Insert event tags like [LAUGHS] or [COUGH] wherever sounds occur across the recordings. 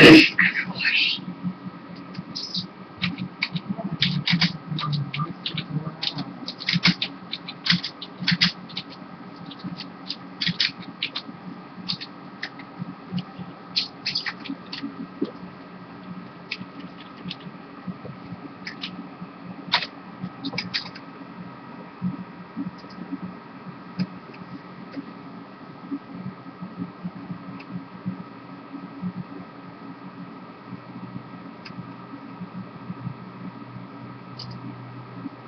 Thank you.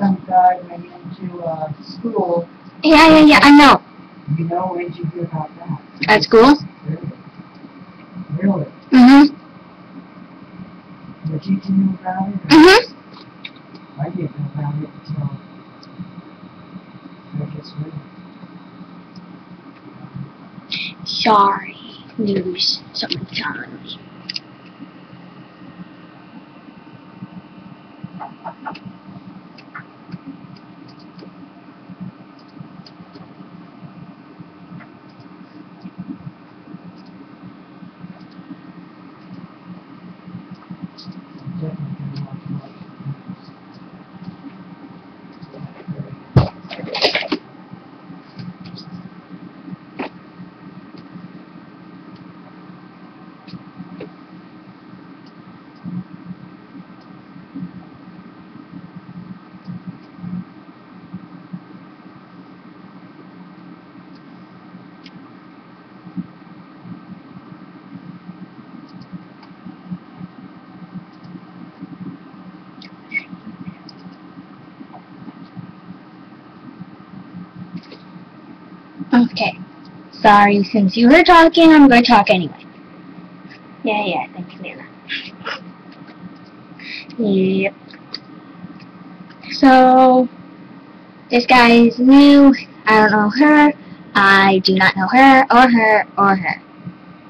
son died went into uh, school. Yeah, yeah, yeah, I know. You know, where did you hear about that? At school? Really? Really? Mm-hmm. Knew about it? Mm-hmm. I didn't know about it until I just read it. Sorry. News. Someone telling me. Okay. Sorry, since you were talking, I'm going to talk anyway. Yeah, yeah, thanks, Nana. Yep. So, this guy is new. I don't know her. I do not know her, or her, or her.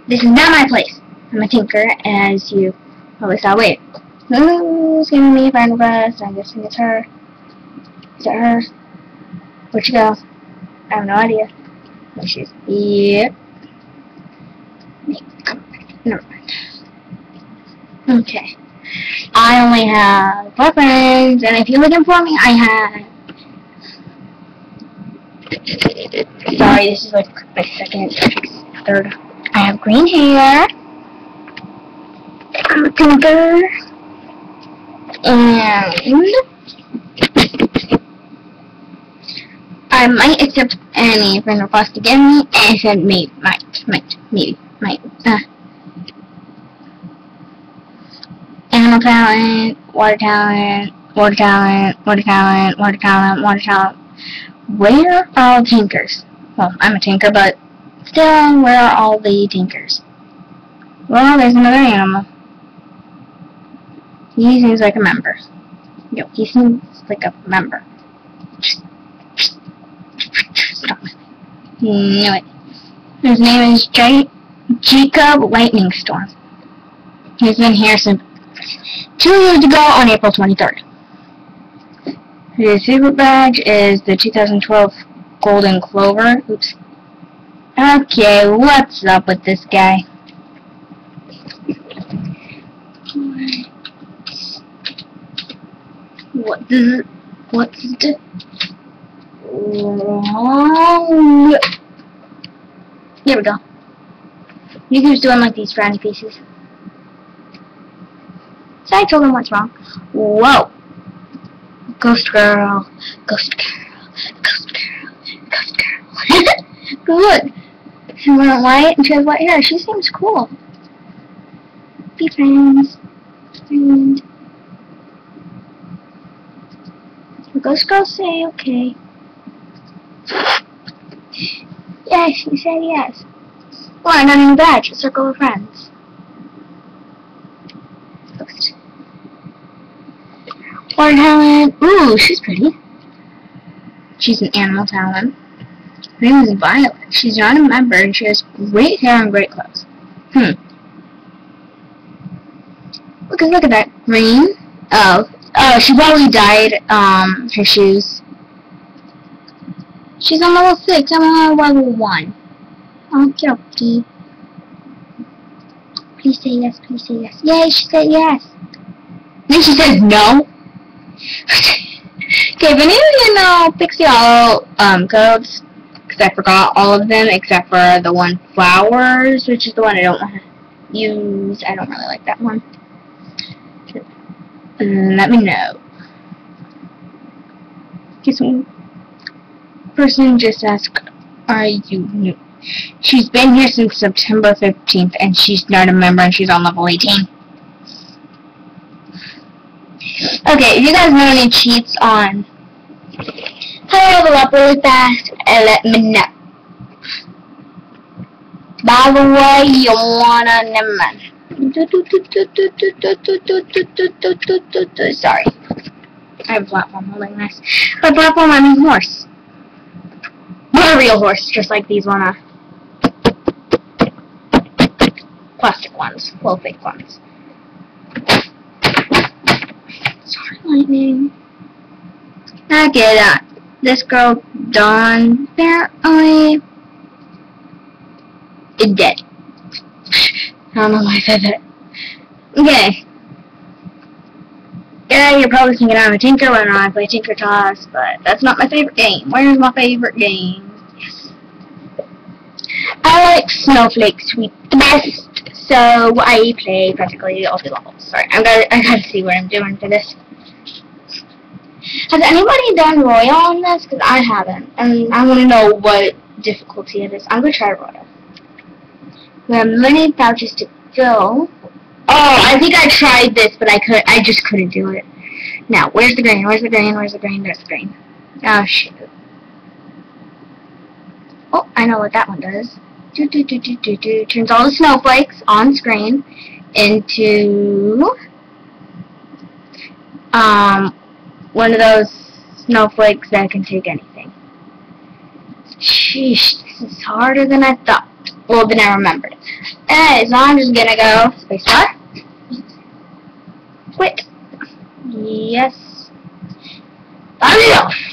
This is not my place. I'm a tinker, as you probably saw. Wait. Who's giving me a friend request? I'm guessing it's her. Is it her? Where'd she go? I have no idea. Is. Yep. Never mind. Okay. I only have four friends, and if you're looking for me, I have. Sorry, this is like my second, third. I have green hair. I'm a. And I might accept any friend request to give me, and I said maybe, might, might, maybe, might, uh. Animal talent, water talent, water talent, water talent, water talent, water talent. Where are all the tinkers? Well, I'm a tinker, but still, where are all the tinkers? Well, there's another animal. He seems like a member. Yo, he seems like a member. No, wait. His name is J Jacob Lightning Storm. He's been here since two years ago on April 23rd. His secret badge is the 2012 Golden Clover. Oops. Okay, what's up with this guy? What does what's the wrong? There we go. You keep doing like these frowny faces. So I told him what's wrong. Whoa. Ghost girl. Ghost girl. Ghost girl. Ghost girl. [LAUGHS] Good. She went white and she has white hair. She seems cool. Be friends. And ghost girl say okay. Yes, she said yes. Not in the badge? A circle of friends. Water talent. Ooh, she's pretty. She's an animal talent. Her name is Violet. She's not a member and she has great hair and great clothes. Hmm. Look, at look at that. Green. Oh. Oh, she probably dyed um her shoes. She's on level 6, I'm on level 1. Okay, okay. Please say yes, please say yes. Yay, she said yes. Then she says no. [LAUGHS] okay, if any of you know Pixie Hollow um, codes, because I forgot all of them except for the one Flowers, which is the one I don't want to use. I don't really like that one. Let me know. Okay, so person just asked, are you new? She's been here since September 15th, and she's not a member, and she's on level 18. Okay, if you guys know any cheats on how to level up really fast and let me know. By the way, you wanna never. Sorry. I have a platform holding this. By platform I mean horse. Real horse, just like these wanna plastic ones. Well fake ones. Sorry, lightning. I get that. This girl, Dawn, apparently is dead. I don't know why I said that. Okay. Yeah, you're probably thinking I'm a Tinker when I play Tinker Toss, but that's not my favorite game. Where's my favorite game? I like Snowflakes Sweep the best, so I play practically all the levels. Sorry, I gotta, I gotta see what I'm doing for this. Has anybody done Royal on this? Because I haven't, and I want to know what difficulty it is. I'm gonna try Royal. We have many pouches to fill. Oh, I think I tried this, but I could. I just couldn't do it. Now, where's the grain? Where's the grain? Where's the grain? There's the grain. Oh shoot. Oh, I know what that one does do, do, do, do, do, do, turns all the snowflakes on screen into um, one of those snowflakes that can take anything. Sheesh, this is harder than I thought. Well, than I remembered. Hey, so I'm just gonna go spacebar. Quit. Yes. Adios.